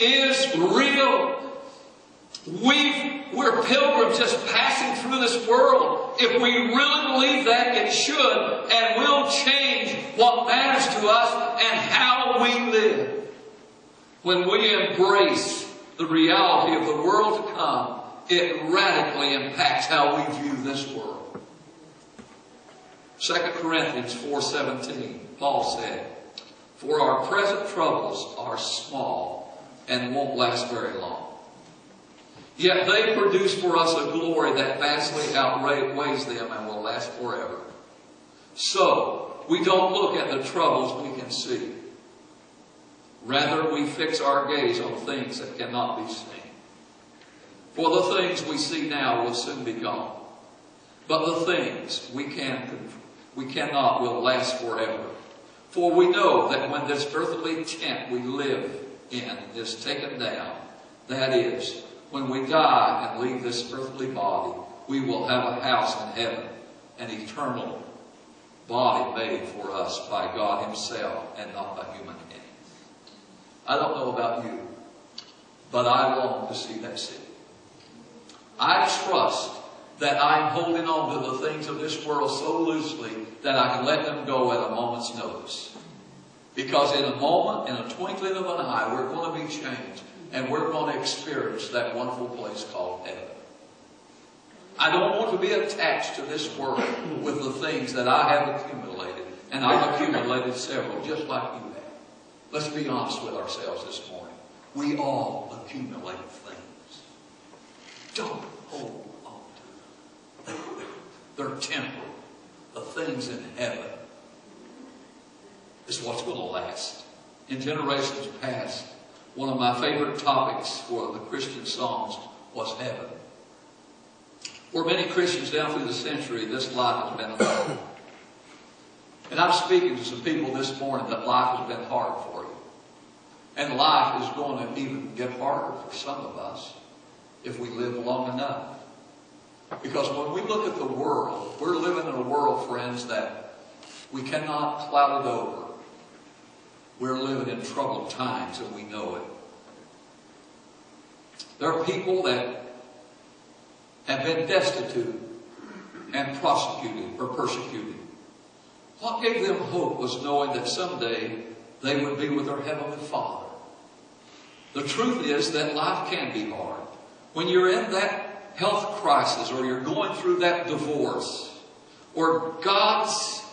is real. We've, we're pilgrims just passing through this world. If we really believe that, it should and will change what matters to us and how we live. When we embrace the reality of the world to come, it radically impacts how we view this world. 2 Corinthians 4.17, Paul said, For our present troubles are small and won't last very long. Yet they produce for us a glory that vastly outweighs them and will last forever. So, we don't look at the troubles we can see. Rather, we fix our gaze on things that cannot be seen. For the things we see now will soon be gone. But the things we can we cannot will last forever. For we know that when this earthly tent we live in is taken down, that is, when we die and leave this earthly body, we will have a house in heaven, an eternal body made for us by God Himself and not by human hands. I don't know about you, but I long to see that city. I trust that I'm holding on to the things of this world so loosely that I can let them go at a moment's notice. Because in a moment, in a twinkling of an eye, we're going to be changed and we're going to experience that wonderful place called heaven. I don't want to be attached to this world with the things that I have accumulated, and I've accumulated several, just like you have. Let's be honest with ourselves this morning. We all accumulate things. Don't hold on to them. They're temporal. The things in heaven what's going to last. In generations past, one of my favorite topics for the Christian songs was heaven. For many Christians down through the century, this life has been hard. And I'm speaking to some people this morning that life has been hard for you. And life is going to even get harder for some of us if we live long enough. Because when we look at the world, we're living in a world, friends, that we cannot cloud it over we're living in troubled times and we know it. There are people that have been destitute and prosecuted or persecuted. What gave them hope was knowing that someday they would be with their Heavenly Father. The truth is that life can be hard. When you're in that health crisis or you're going through that divorce or God's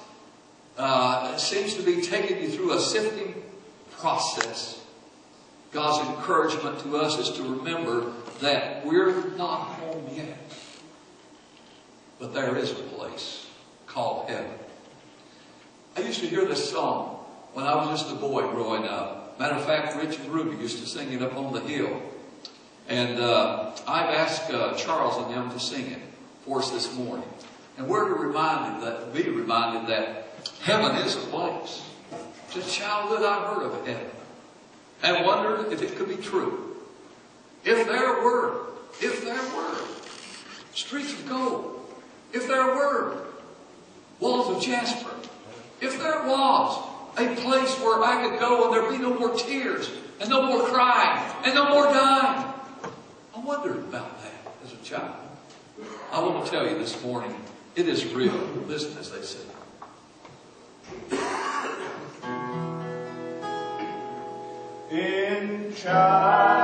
uh, seems to be taking you through a sifting process. God's encouragement to us is to remember that we're not home yet. But there is a place called heaven. I used to hear this song when I was just a boy growing up. Matter of fact, Rich and Ruby used to sing it up on the hill. And uh, I've asked uh, Charles and them to sing it for us this morning. And we're to reminded that, be reminded that heaven is a place. Since childhood, I've heard of heaven and wondered if it could be true. If there were, if there were streets of gold, if there were walls of jasper, if there was a place where I could go and there'd be no more tears and no more crying and no more dying. I wondered about that as a child. I want to tell you this morning, it is real. Listen as they say. In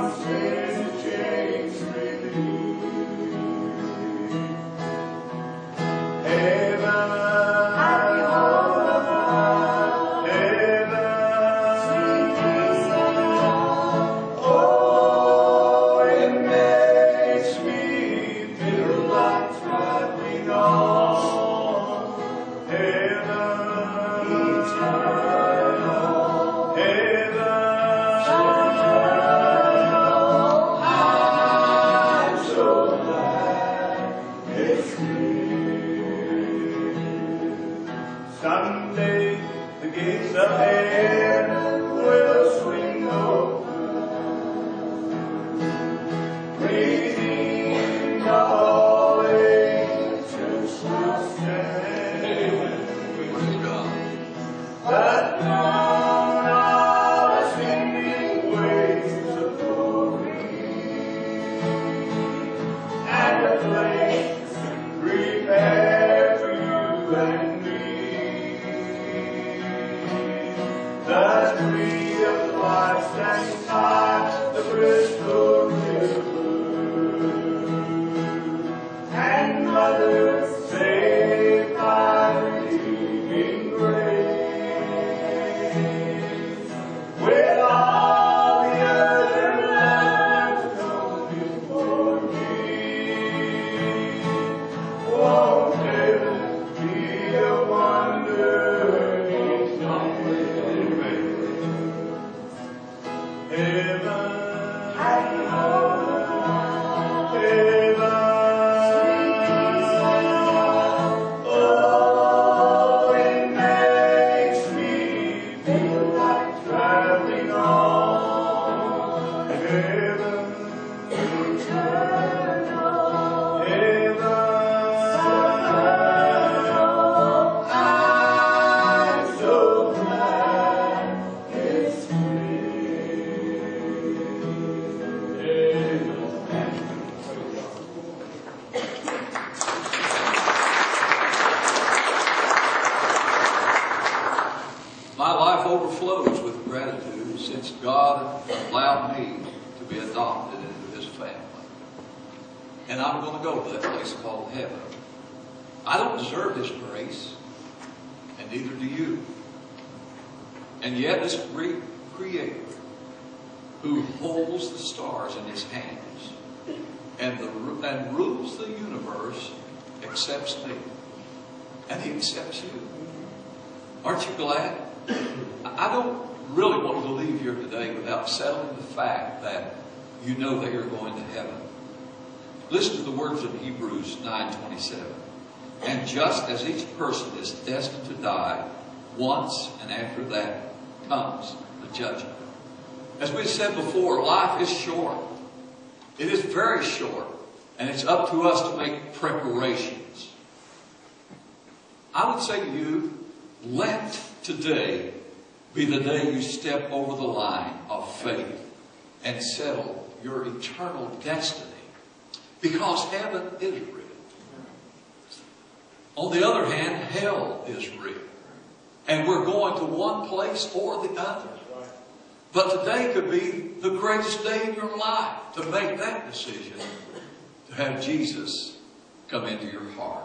is the since God allowed me to be adopted into His family. And I'm going to go to that place called heaven. I don't deserve His grace, and neither do you. And yet, this great Creator who holds the stars in His hands and, the, and rules the universe accepts me. And He accepts you. Aren't you glad? I don't really want to leave here today without settling the fact that you know that you're going to heaven. Listen to the words of Hebrews 9:27. And just as each person is destined to die once, and after that comes the judgment. As we said before, life is short. It is very short, and it's up to us to make preparations. I would say to you, let today be the day you step over the line of faith and settle your eternal destiny. Because heaven is real. On the other hand, hell is real. And we're going to one place or the other. But today could be the greatest day in your life to make that decision to have Jesus come into your heart.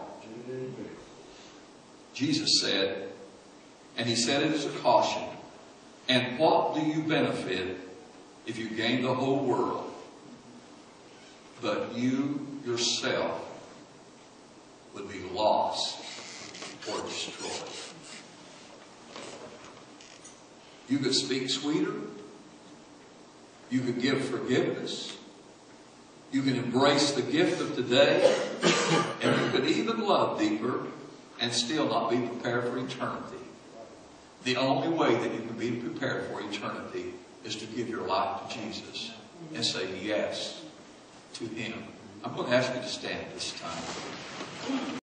Jesus said, and he said it as a caution, and what do you benefit if you gain the whole world, but you yourself would be lost or destroyed? You could speak sweeter. You could give forgiveness. You can embrace the gift of today. And you could even love deeper and still not be prepared for eternity. The only way that you can be prepared for eternity is to give your life to Jesus and say yes to Him. I'm going to ask you to stand this time.